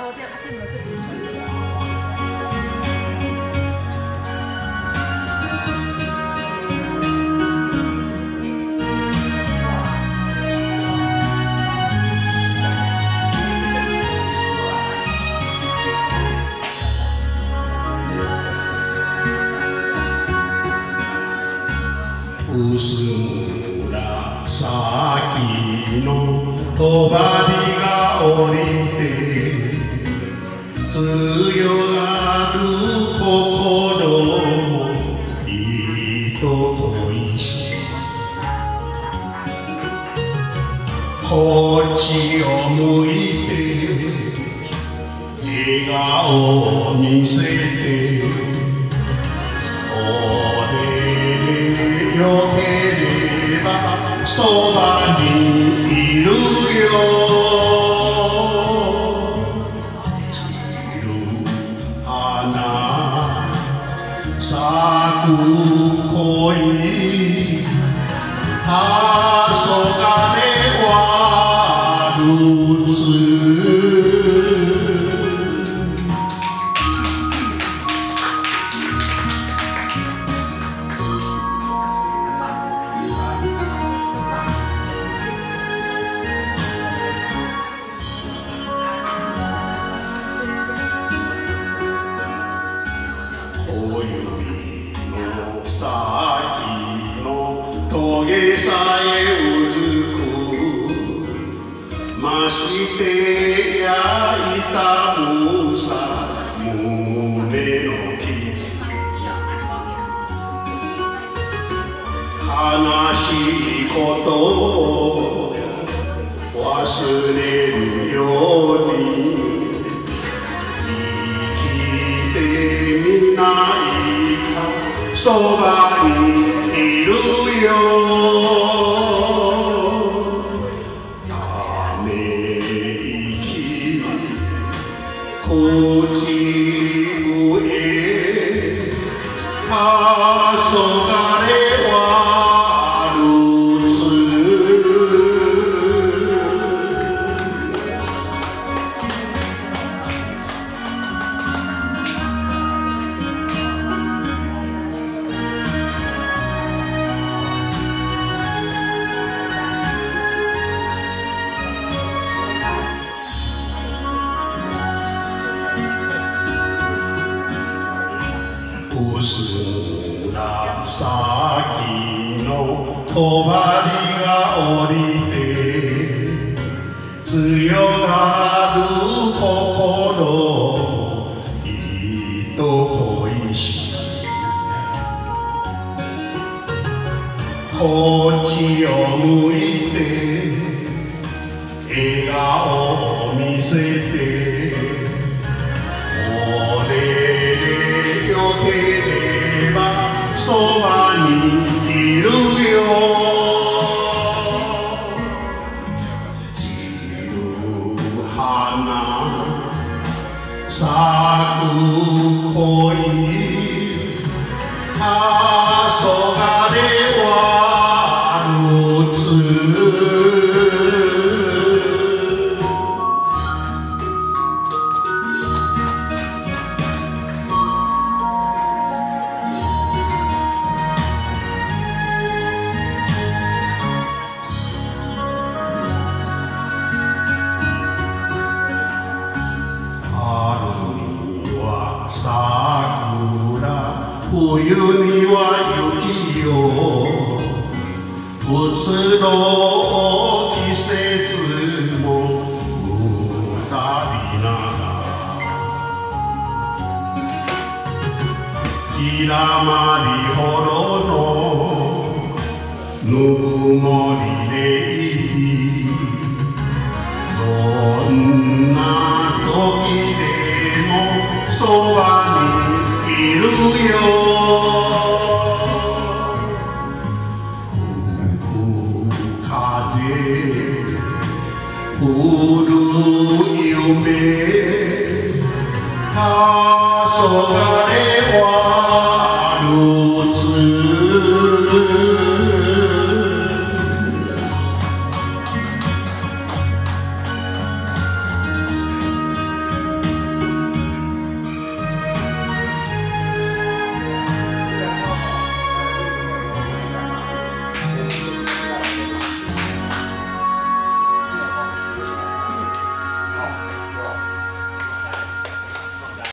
然后这样这里面自己。薄紫の帳が降りこっちを向いて笑顔を見せて俺でよければそばにいるよ。散る花咲く恋まして焼いたむさ胸の傷悲しいことを忘れるように。生きてみないか。そばに Passover. 薄紫の帳が降りて強がる心いと恋しこっちを向いて笑顔を見せて hana sa ku koi には雪よ普通の季節も歌いながらひらまりほどのぬくもりで ผู้ดูหิวเมถ้